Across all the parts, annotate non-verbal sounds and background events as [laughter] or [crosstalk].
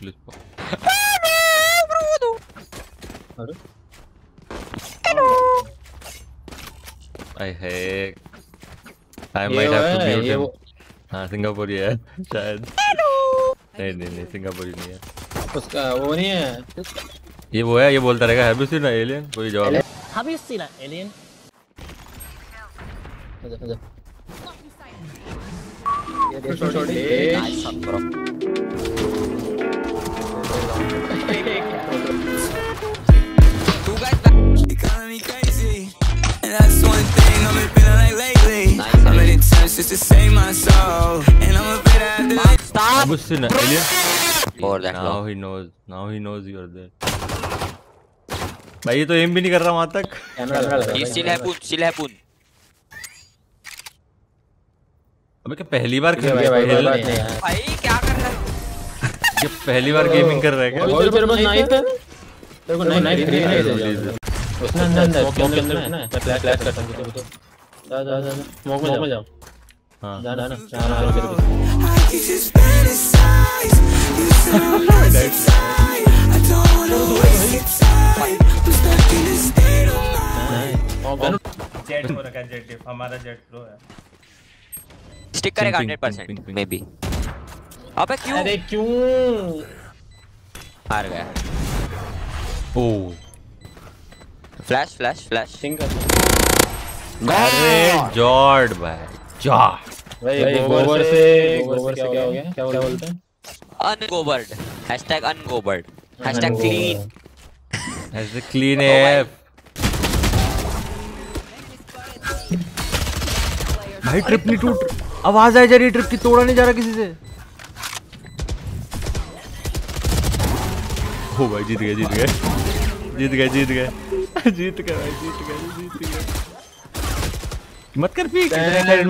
Glitch pop. अरे I hate. I ये might have to mute ये him. हाँ सिंगापुरी है शायद नहीं नहीं नहीं सिंगापुरी नहीं है उसका वो नहीं है ये वो है ये बोलता रहेगा have you seen a alien कोई जवाब। Have you seen an alien? आजा, आजा। ये देखो छोड़ी Nice one, to save my soul, and I'm a bit after Stop! Have you seen alien More than now he knows now he knows you are there. भाई ये तो M भी नहीं कर रहा वहाँ तक। Have poon, still have poon. अबे क्या पहली बार है? बात नहीं है। भाई। क्या कर रहा है? ये पहली बार गेमिंग कर रहा है क्या? बोल तेरे पास नाइफ है तेरे को नाइफ खरीद नहीं दे उसने अंदर अंदर स्मोक के अंदर है। ना फ्लैश फ्लैश करता हूँ रुको जा जा जा स्मोक में जाओ। हाँ जा जेट हो रखा है जेट हमारा जेट प्रो है Stick करेगा Ping, ping, ping, 100% ping. maybe. अबे क्यों अरे क्यों हार गया ओ फ्लैश फ्लैश फ्लैश सिंक अरे जॉर्ड भाई जॉर्ड भाई गोबर से गोबर से क्या हो गया? क्या बोलते हैं? अनगोबर्ड हैशटैग अनगोबर्ड हैशटैग क्लीन ऐसे क्लीन है भाई ट्रिप नहीं टूट आवाज़ आ जा रही ट्रिप की तोड़ा नहीं जा रहा किसी से। हो भाई जीत गए जीत गए। जीत गए जीत गए। जीत गए भाई जीत गए जीत गए। मत कर पी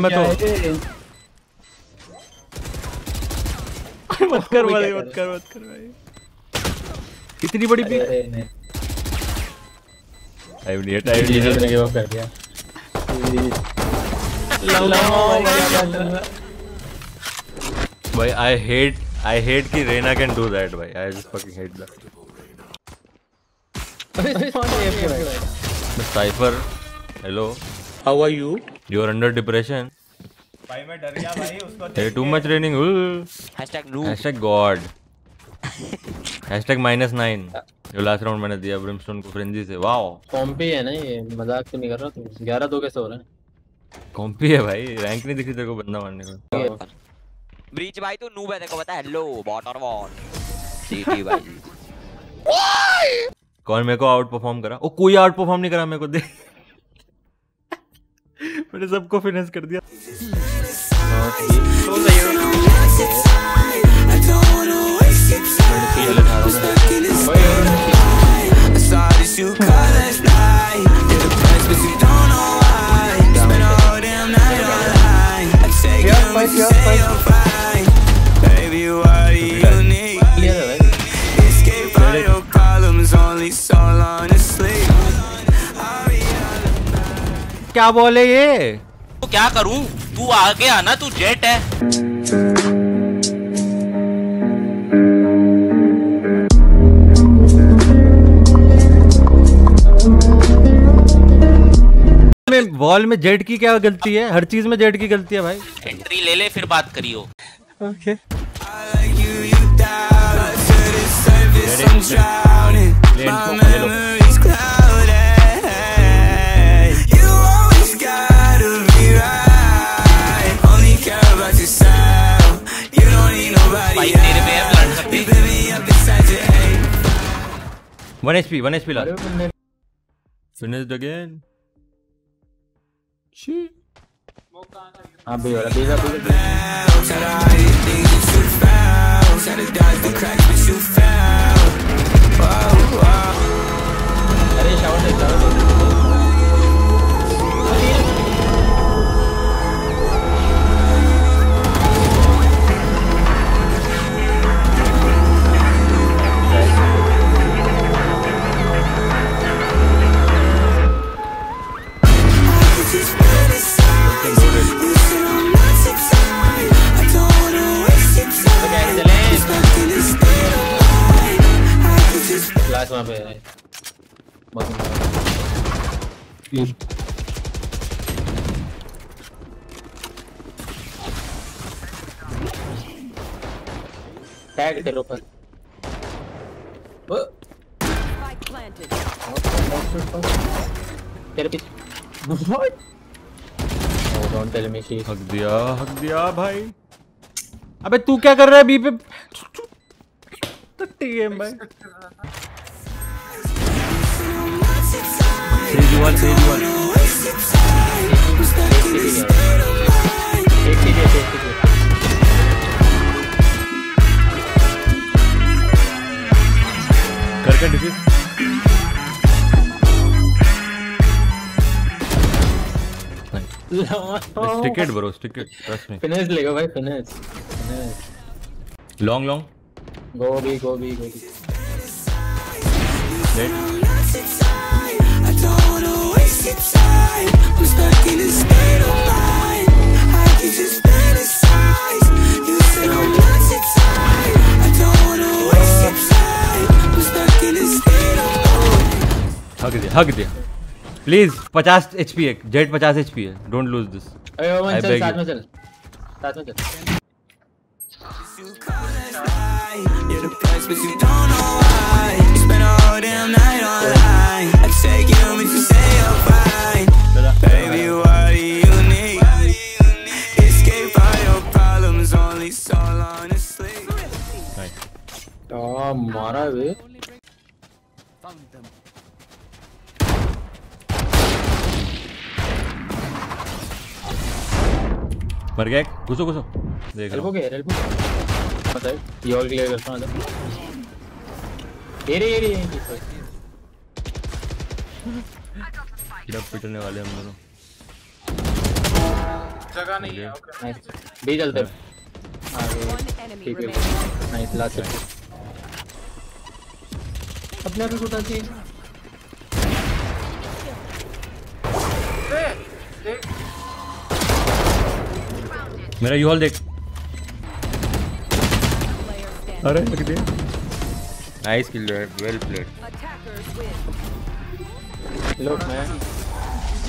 मत हो? [laughs] मत कर भाई मत कर मत कर भाई। कितनी बड़ी पी अरे नहीं। टाइम नहीं है टाइम नहीं ने गिव अप कर दिया। भाई आई हेट आई हेट कि रेना कैन डू दैट भाई. I just fucking hate that cypher hello how are you? You are under depression भाई मैं डर गया भाई उसको देख too much training hashtag god hashtag minus nine जो लास्ट राउंड मैंने दिया ब्रिमस्टोन को फ्रेंजी से। वाओ कॉम्पी है ना ये? मज़ाक तो नहीं कर रहा तू? 11 दो कैसे हो रहा है? कॉम्पी है भाई। रैंक नहीं दिखी तेरे को बंदा मारने को। ब्रीच भाई तो नूब है देखो पता है। हेलो बॉट और बॉट सीटी भाई। कौन मेरे को आउट परफॉर्म करा? ओ कोई आउट परफॉर्म नहीं करा मेरे को दे [laughs] मैंने सबको फिनिश कर दिया। I don't wanna waste your time. I'm stuck in this state of mind. I saw this you call last night. You're the best, but you don't know why. Spend a whole damn night online. I take you when you say you're fine. Baby, what do you need? Clear है भाई Escape all your problems, only so long to sleep. I'll be क्या बोले ये तो क्या करूं तू आगे आना तू जेट है में वॉल में जेड की क्या गलती है हर चीज़ में जेड की गलती है भाई एंट्री ले ले फिर बात करियो like you, भाई तेरे में अब लड़ सकते You put me up inside your head. One HP one HP ला अरे बंदे फिनिश्ड अगेन हाँ भी हो रहा बीगा बीगा Try to फ्लैश वहाँ पे है टैग तेरे ऊपर तेरे पीछे? Oh, हक दिया हक दिया भाई अबे तू क्या कर रहा है बी पे भाई कर defuse stick it bro stick it trust me finish लेगा भाई finish finish long wanna waste your time. I'm stuck in a state of mind. I can just fantasize. You said I'm not your type. I don't wanna waste your time. I'm stuck in a state of mind. हक दिया हक दिया please 50 HP है jet 50 HP है don't lose this अरे ओमन I चल beg साथ you. में चल साथ में चल You call last night. You're the best, but you don't know why. You spend a whole damn night online. I take you, but you say आ मारा बे मर गया घुसो घुसो। देख रहा एल्बो हूँ के। एल्बो मतलब ये और क्लियर करता हूँ ये रे ये रे ये जब पिटने वाले हम दोनों। जगह नहीं है ओके। नाइस बी चलते आगे। ठीक है। नाइस लास्ट अपने आप ही टूटा थी मेरा यू देख। अरे लग दिया nice kill well played look man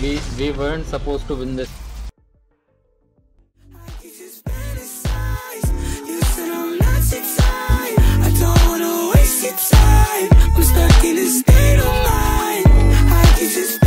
we we weren't suppose to win this I'm stuck in a state of mind I can just